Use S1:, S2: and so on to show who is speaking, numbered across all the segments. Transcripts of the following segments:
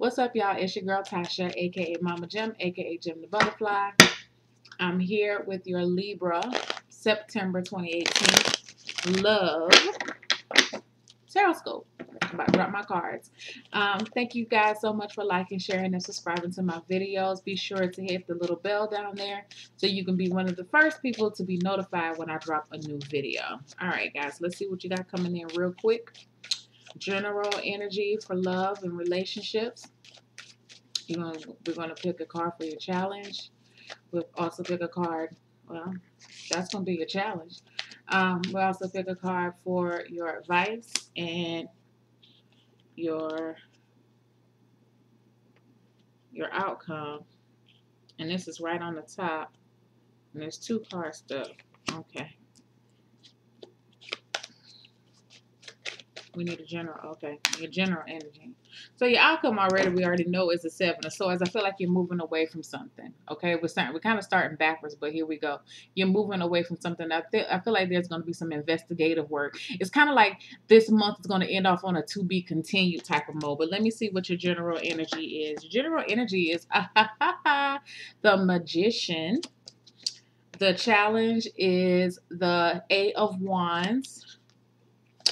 S1: What's up, y'all? It's your girl Tasha, aka Mama Gem, aka Gem the Butterfly. I'm here with your Libra September 2018 Love Tarot. I'm about to drop my cards. Um, thank you guys so much for liking, sharing, and subscribing to my videos. Be sure to hit the little bell down there so you can be one of the first people to be notified when I drop a new video. All right, guys, let's see what you got coming in real quick general energy for love and relationships. You're gonna, we're going to pick a card for your challenge. We'll also pick a card. Well, that's going to be your challenge. Um, we'll also pick a card for your advice and your your outcome. And this is right on the top. And there's two cards stuck. Okay. We need a general, okay, your general energy. So your outcome already, we already know is a seven. So as I feel like you're moving away from something, okay? We're starting, we're kind of starting backwards, but here we go. You're moving away from something. I, th- I feel like there's going to be some investigative work. It's kind of like this month is going to end off on a to be continued type of mode. But let me see what your general energy is. Your general energy is the magician. The challenge is the Eight of Wands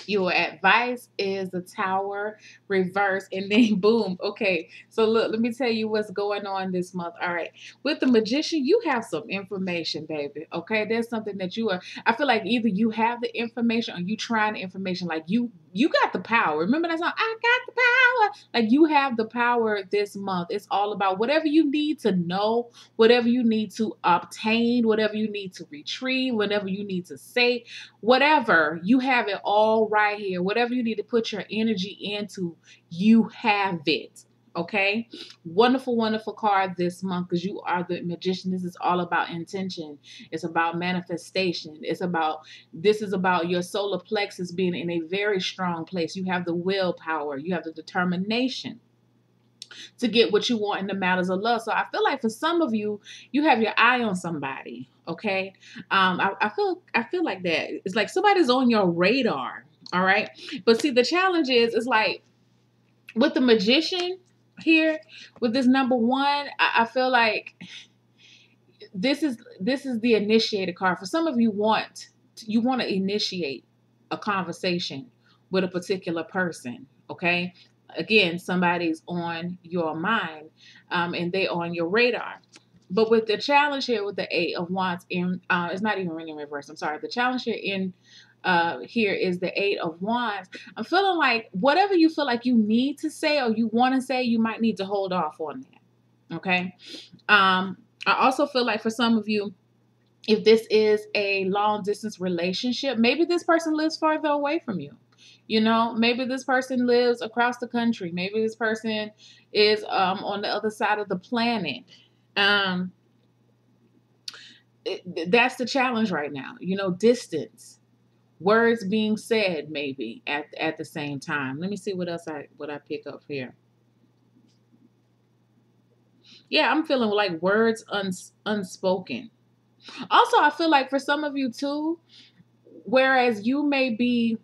S1: your advice is the tower reverse and then boom. Okay so look let me tell you what's going on this month. All right with the magician you have some information baby. Okay there's something that you are i feel like either you have the information or you trying the information like you you got the power. Remember that song i got the power. Like you have the power this month. It's all about whatever you need to know whatever you need to obtain whatever you need to retrieve whatever you need to say whatever. You have it all right here. Whatever you need to put your energy into you have it okay wonderful wonderful card this month because you are the magician this is all about intention it's about manifestation it's about this is about your solar plexus being in a very strong place you have the willpower you have the determination to get what you want in the matters of love. So I feel like for some of you, you have your eye on somebody. Okay, um, I, I feel I feel like that. It's like somebody's on your radar. All right, but see, the challenge is, it's like with the magician here, with this number one, I, I feel like this is this is the initiator card. For some of you, want you want to initiate a conversation with a particular person. Okay, again, somebody's on your mind um, and they're on your radar. But with the challenge here with the eight of wands in, uh, it's not even ringing reverse. I'm sorry. The challenge here in uh, here is the eight of wands. I'm feeling like whatever you feel like you need to say or you want to say, you might need to hold off on that. Okay. Um, I also feel like for some of you, if this is a long distance relationship, maybe this person lives farther away from you. You know, maybe this person lives across the country. Maybe this person is um, on the other side of the planet. Um, it, that's the challenge right now. You know, distance, words being said, maybe at at the same time. Let me see what else I what I pick up here. Yeah, I'm feeling like words uns, unspoken. Also, I feel like for some of you too, whereas you may be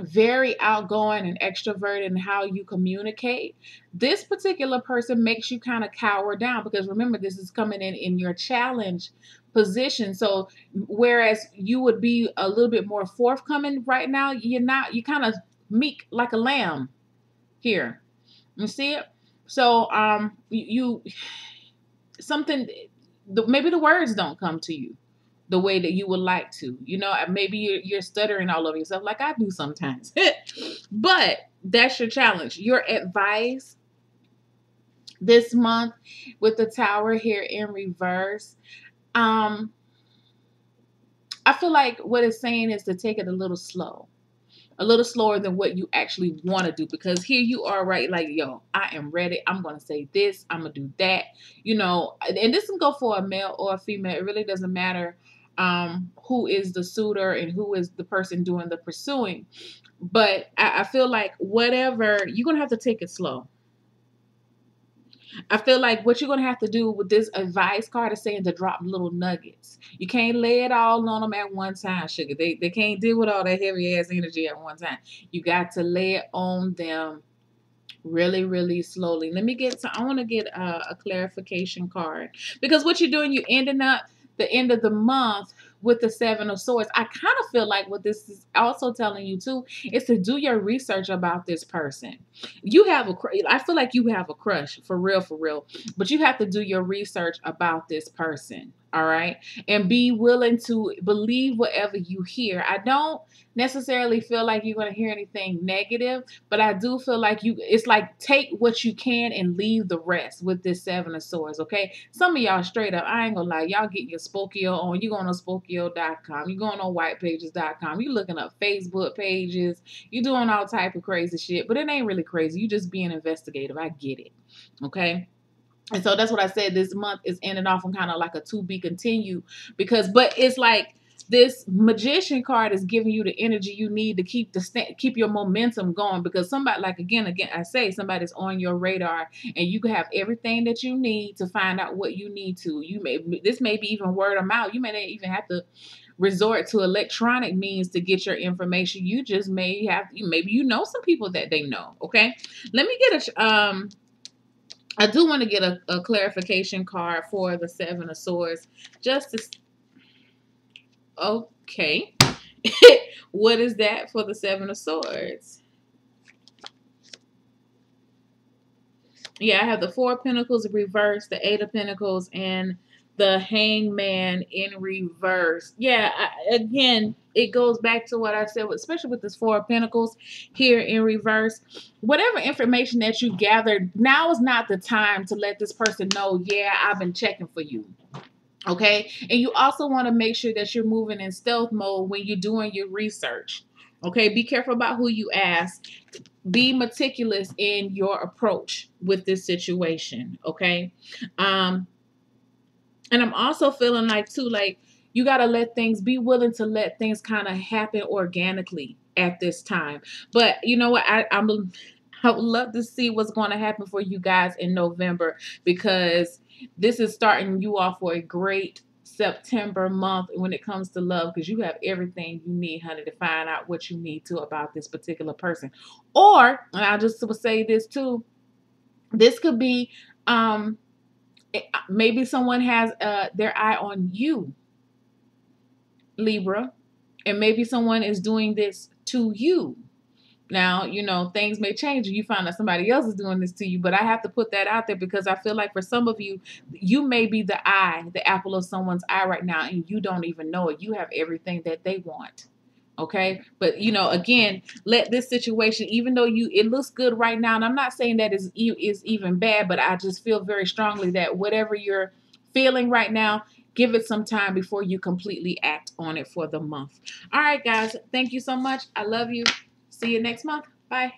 S1: very outgoing and extroverted in how you communicate, this particular person makes you kind of cower down because remember, this is coming in in your challenge position. So, whereas you would be a little bit more forthcoming right now, you're not, you kind of meek like a lamb here. You see it? So, um, you, you something, maybe the words don't come to you the way that you would like to. You know, maybe you're, you're stuttering all over yourself like I do sometimes. but that's your challenge. Your advice this month with the tower here in reverse. Um, I feel like what it's saying is to take it a little slow, a little slower than what you actually want to do. Because here you are, right? Like, yo, I am ready. I'm going to say this. I'm to do that. You know, and this can go for a male or a female. It really doesn't matter um, who is the suitor and who is the person doing the pursuing. But I, I feel like whatever, you're going to have to take it slow. I feel like what you're going to have to do with this advice card is saying to drop little nuggets. You can't lay it all on them at one time, sugar. They, they can't deal with all that heavy ass energy at one time. You got to lay it on them really, really slowly. Let me get to, I want to get a, a clarification card because what you're doing, you ending up the end of the month with the seven of swords. I kind of feel like what this is also telling you too is to do your research about this person. You have a i feel like you have a crush for real for real but you have to do your research about this person all right? And be willing to believe whatever you hear. I don't necessarily feel like you're going to hear anything negative but i do feel like you it's like take what you can and leave the rest with this seven of swords okay? Some of y'all straight up i ain't gonna lie y'all get your Spokeo on. You going on Spokeo.com you going on whitepages.com you looking up facebook pages you doing all type of crazy shit but it ain't really crazy. You just being investigative. I get it okay and so that's what I said. This month is ending off on kind of like a to be continued because, but it's like this magician card is giving you the energy you need to keep the st- keep your momentum going because somebody like again again I say somebody's on your radar and you can have everything that you need to find out what you need to. You may this may be even word of mouth. You may not even have to resort to electronic means to get your information. You just may have maybe you know some people that they know. Okay, let me get a um I do want to get a, a clarification card for the Seven of Swords. Just to... Okay. what is that for the Seven of Swords? Yeah, I have the Four of Pentacles reversed, the Eight of Pentacles, and the hangman in reverse. Yeah, I, again, it goes back to what I said, especially with this Four of Pentacles here in reverse. Whatever information that you gathered, now is not the time to let this person know, yeah, I've been checking for you. Okay. And you also want to make sure that you're moving in stealth mode when you're doing your research. Okay. Be careful about who you ask. Be meticulous in your approach with this situation. Okay. Um, and I'm also feeling like too, like you got to let things be willing to let things kind of happen organically at this time. But you know what? I, I'm I would love to see what's going to happen for you guys in November because this is starting you off for a great September month when it comes to love because you have everything you need, honey, to find out what you need to about this particular person. Or, and I just will say this too, this could be um Uh, maybe someone has uh, their eye on you, Libra, and maybe someone is doing this to you. Now, you know, things may change and you find that somebody else is doing this to you, but I have to put that out there because I feel like for some of you, you may be the eye, the apple of someone's eye right now, and you don't even know it. You have everything that they want okay? But you know again let this situation even though you it looks good right now and i'm not saying that is is even bad but i just feel very strongly that whatever you're feeling right now give it some time before you completely act on it for the month. All right guys thank you so much. I love you. See you next month. Bye